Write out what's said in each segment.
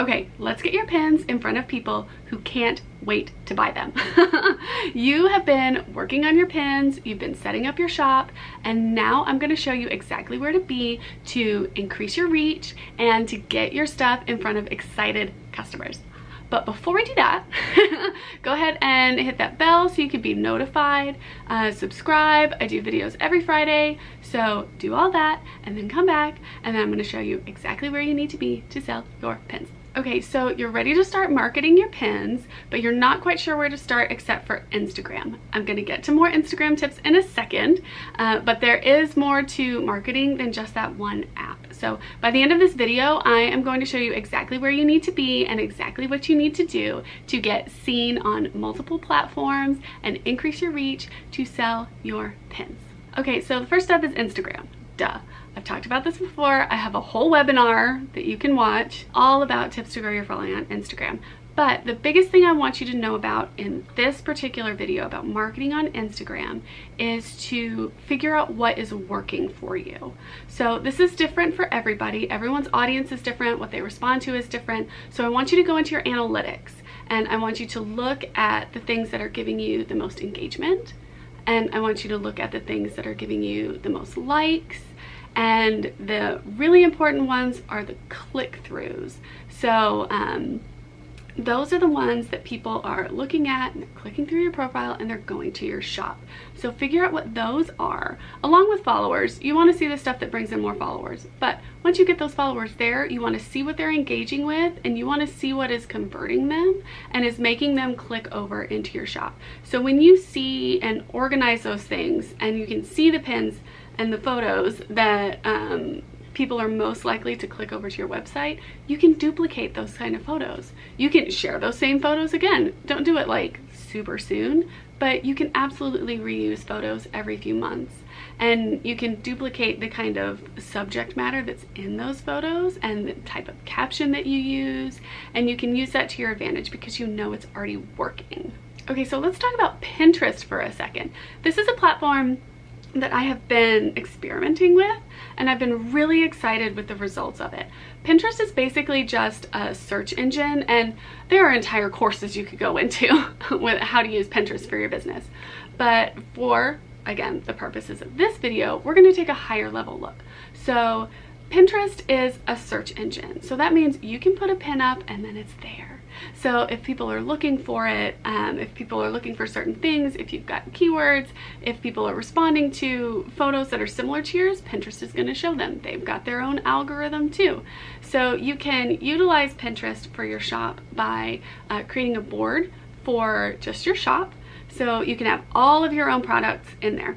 Okay, let's get your pins in front of people who can't wait to buy them. you have been working on your pins, you've been setting up your shop, and now I'm gonna show you exactly where to be to increase your reach and to get your stuff in front of excited customers. But before we do that, go ahead and hit that bell so you can be notified. Uh, subscribe. I do videos every Friday. So do all that and then come back and then I'm going to show you exactly where you need to be to sell your pins. Okay, so you're ready to start marketing your pins, but you're not quite sure where to start except for Instagram. I'm gonna get to more Instagram tips in a second, uh, but there is more to marketing than just that one app. So by the end of this video, I am going to show you exactly where you need to be and exactly what you need to do to get seen on multiple platforms and increase your reach to sell your pins. Okay, so the first step is Instagram. Duh. I've talked about this before. I have a whole webinar that you can watch all about tips to grow your following on Instagram. But the biggest thing I want you to know about in this particular video about marketing on Instagram is to figure out what is working for you. So this is different for everybody. Everyone's audience is different. What they respond to is different. So I want you to go into your analytics and I want you to look at the things that are giving you the most engagement. And I want you to look at the things that are giving you the most likes and the really important ones are the click-throughs. So um, those are the ones that people are looking at and clicking through your profile and they're going to your shop. So figure out what those are. Along with followers, you want to see the stuff that brings in more followers. But once you get those followers there, you want to see what they're engaging with and you want to see what is converting them and is making them click over into your shop. So when you see and organize those things and you can see the pins and the photos that um, people are most likely to click over to your website, you can duplicate those kind of photos. You can share those same photos again. Don't do it like super soon, but you can absolutely reuse photos every few months. And you can duplicate the kind of subject matter that's in those photos and the type of caption that you use. And you can use that to your advantage because you know it's already working. Okay, so let's talk about Pinterest for a second. This is a platform that I have been experimenting with and I've been really excited with the results of it. Pinterest is basically just a search engine and there are entire courses you could go into with how to use Pinterest for your business. But for, again, the purposes of this video, we're gonna take a higher level look. So Pinterest is a search engine. So that means you can put a pin up and then it's there. So if people are looking for it, um, if people are looking for certain things, if you've got keywords, if people are responding to photos that are similar to yours, Pinterest is gonna show them. They've got their own algorithm too. So you can utilize Pinterest for your shop by uh, creating a board for just your shop. So you can have all of your own products in there.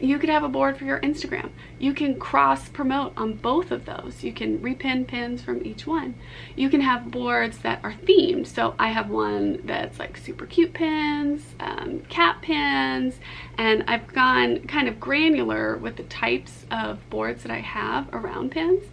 You could have a board for your Instagram. You can cross promote on both of those. You can repin pins from each one. You can have boards that are themed. So I have one that's like super cute pins, um, cat pins, and I've gone kind of granular with the types of boards that I have around pins.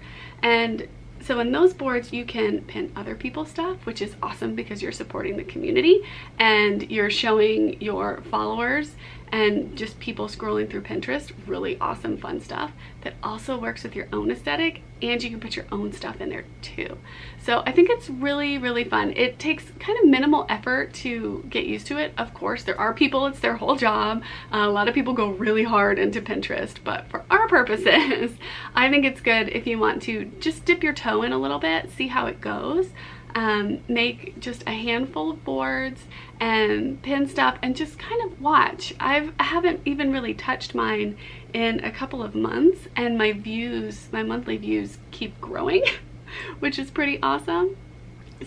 And so in those boards, you can pin other people's stuff, which is awesome because you're supporting the community and you're showing your followers and just people scrolling through Pinterest, really awesome fun stuff that also works with your own aesthetic and you can put your own stuff in there too. So I think it's really, really fun. It takes kind of minimal effort to get used to it. Of course, there are people, it's their whole job. Uh, a lot of people go really hard into Pinterest, but for our purposes, I think it's good if you want to just dip your toe in a little bit, see how it goes um, make just a handful of boards and pin stuff and just kind of watch. I've, I haven't even really touched mine in a couple of months and my views, my monthly views keep growing, which is pretty awesome.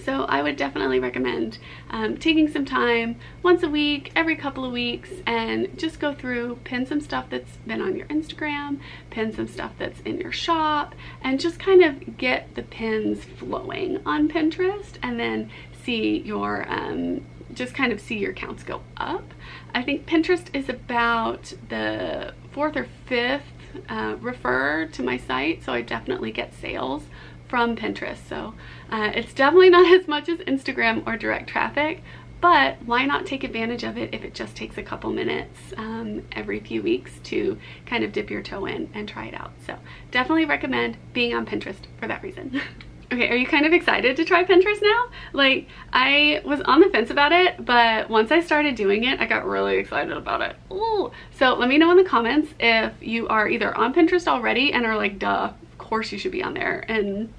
So I would definitely recommend um, taking some time once a week, every couple of weeks, and just go through, pin some stuff that's been on your Instagram, pin some stuff that's in your shop, and just kind of get the pins flowing on Pinterest and then see your, um, just kind of see your counts go up. I think Pinterest is about the fourth or fifth uh, refer to my site, so I definitely get sales from Pinterest. So uh, it's definitely not as much as Instagram or direct traffic, but why not take advantage of it if it just takes a couple minutes um, every few weeks to kind of dip your toe in and try it out. So definitely recommend being on Pinterest for that reason. Okay, are you kind of excited to try Pinterest now? Like, I was on the fence about it, but once I started doing it, I got really excited about it. Ooh. So let me know in the comments if you are either on Pinterest already and are like, duh, of course you should be on there and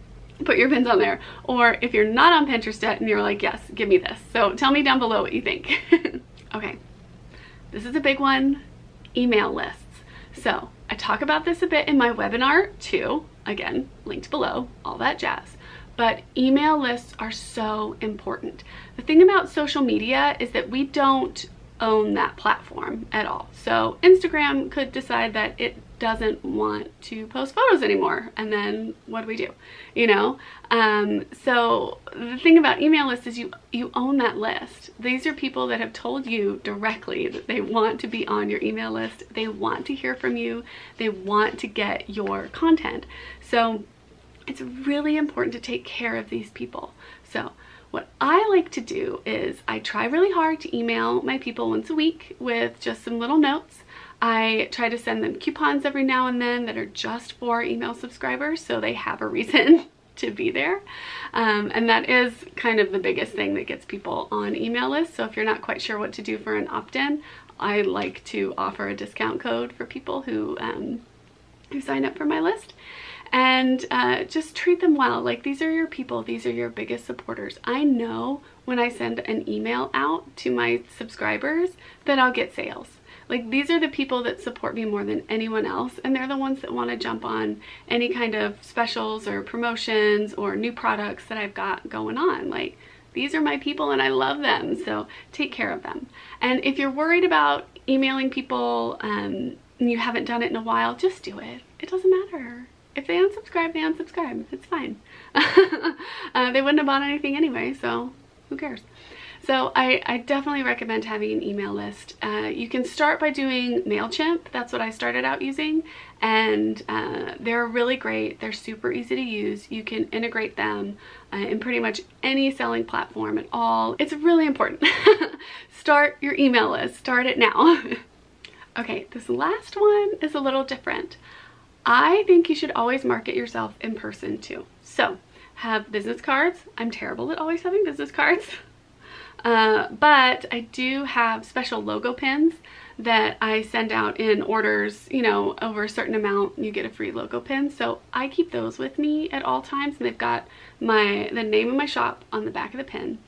put your pins on there. Or if you're not on Pinterest yet and you're like, yes, give me this. So tell me down below what you think. okay, this is a big one, email lists. So I talk about this a bit in my webinar too. Again, linked below, all that jazz but email lists are so important. The thing about social media is that we don't own that platform at all. So Instagram could decide that it doesn't want to post photos anymore and then what do we do you know? Um, so the thing about email lists is you you own that list. These are people that have told you directly that they want to be on your email list. They want to hear from you. They want to get your content. So it's really important to take care of these people. So what I like to do is I try really hard to email my people once a week with just some little notes. I try to send them coupons every now and then that are just for email subscribers so they have a reason to be there. Um, and that is kind of the biggest thing that gets people on email lists. So if you're not quite sure what to do for an opt-in, I like to offer a discount code for people who, um, who sign up for my list and uh, just treat them well. Like these are your people, these are your biggest supporters. I know when I send an email out to my subscribers that I'll get sales. Like these are the people that support me more than anyone else and they're the ones that want to jump on any kind of specials or promotions or new products that I've got going on. Like these are my people and I love them so take care of them. And if you're worried about emailing people um, and you haven't done it in a while, just do it. It doesn't matter if they unsubscribe, they unsubscribe. It's fine. uh, they wouldn't have bought anything anyway, so who cares? So I, I definitely recommend having an email list. Uh, you can start by doing MailChimp. That's what I started out using. And uh, they're really great. They're super easy to use. You can integrate them uh, in pretty much any selling platform at all. It's really important. start your email list. Start it now. okay, this last one is a little different. I think you should always market yourself in person too. So have business cards. I'm terrible at always having business cards. Uh, but I do have special logo pins that I send out in orders, you know, over a certain amount, you get a free logo pin. So I keep those with me at all times and they've got my the name of my shop on the back of the pin.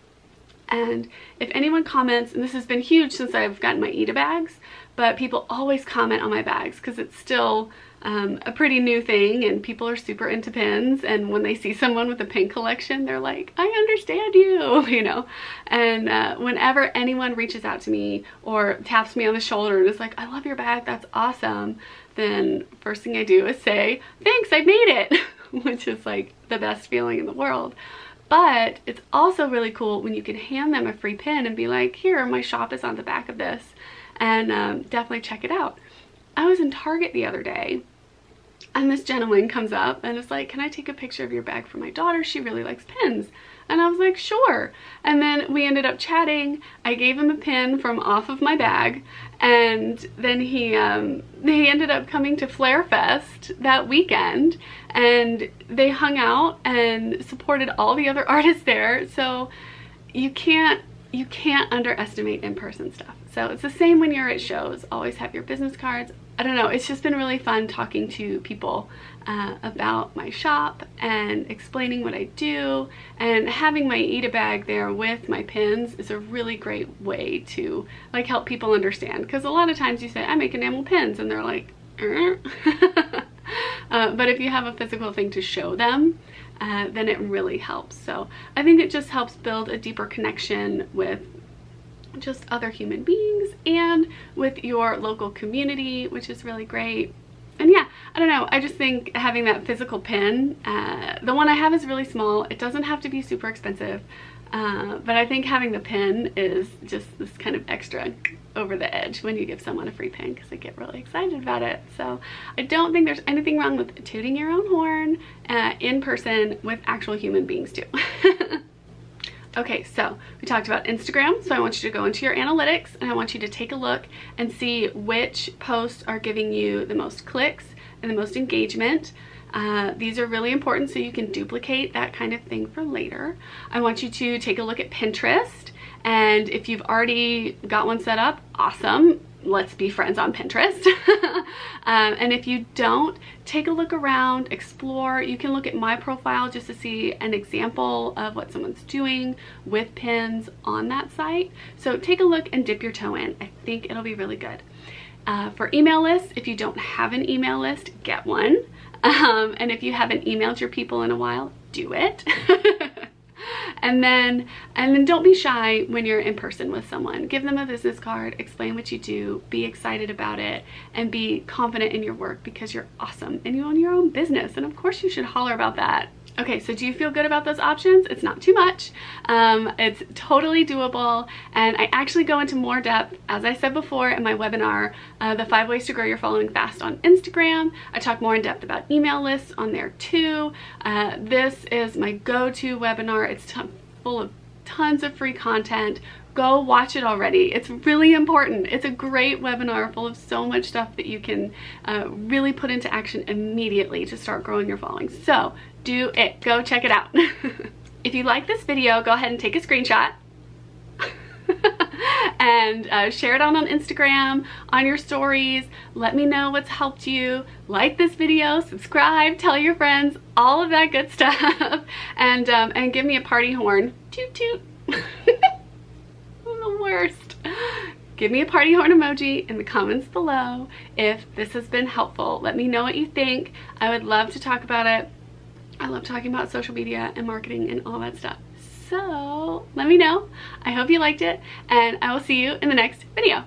And if anyone comments, and this has been huge since I've gotten my Ita bags, but people always comment on my bags because it's still um, a pretty new thing and people are super into pins and when they see someone with a pin collection they're like I understand you you know? And uh, whenever anyone reaches out to me or taps me on the shoulder and is like I love your bag that's awesome then first thing I do is say thanks I made it which is like the best feeling in the world. But it's also really cool when you can hand them a free pin and be like here my shop is on the back of this and um, definitely check it out. I was in Target the other day and this gentleman comes up and is like, can I take a picture of your bag for my daughter? She really likes pins. And I was like, sure. And then we ended up chatting. I gave him a pin from off of my bag. And then he, um, he ended up coming to Flair Fest that weekend. And they hung out and supported all the other artists there. So you can't, you can't underestimate in-person stuff. So it's the same when you're at shows. Always have your business cards, I don't know, it's just been really fun talking to people uh, about my shop and explaining what I do. And having my Ita bag there with my pins is a really great way to like help people understand. Because a lot of times you say I make enamel pins and they're like er. uh, but if you have a physical thing to show them uh, then it really helps. So I think it just helps build a deeper connection with just other human beings and with your local community, which is really great. And yeah, I don't know, I just think having that physical pin, uh, the one I have is really small. It doesn't have to be super expensive, uh, but I think having the pin is just this kind of extra over the edge when you give someone a free pin because they get really excited about it. So I don't think there's anything wrong with tooting your own horn uh, in person with actual human beings too. Okay, so we talked about Instagram, so I want you to go into your analytics and I want you to take a look and see which posts are giving you the most clicks and the most engagement. Uh, these are really important so you can duplicate that kind of thing for later. I want you to take a look at Pinterest and if you've already got one set up, awesome let's be friends on Pinterest. um, and if you don't, take a look around, explore. You can look at my profile just to see an example of what someone's doing with pins on that site. So take a look and dip your toe in. I think it'll be really good. Uh, for email lists, if you don't have an email list, get one. Um, and if you haven't emailed your people in a while, do it. and then and then don't be shy when you're in person with someone. Give them a business card explain what you do be excited about it and be confident in your work because you're awesome and you own your own business. And of course you should holler about that Okay, so do you feel good about those options? It's not too much. Um, it's totally doable. And I actually go into more depth, as I said before in my webinar, uh, the five ways to grow your following fast on Instagram. I talk more in depth about email lists on there too. Uh, this is my go-to webinar. It's full of tons of free content go watch it already. It's really important. It's a great webinar full of so much stuff that you can uh, really put into action immediately to start growing your following. So do it. Go check it out. if you like this video, go ahead and take a screenshot and uh, share it on, on Instagram, on your stories. Let me know what's helped you. Like this video, subscribe, tell your friends, all of that good stuff. and, um, and give me a party horn. Toot toot. Worst. Give me a party horn emoji in the comments below if this has been helpful. Let me know what you think. I would love to talk about it. I love talking about social media and marketing and all that stuff. So let me know. I hope you liked it and I will see you in the next video.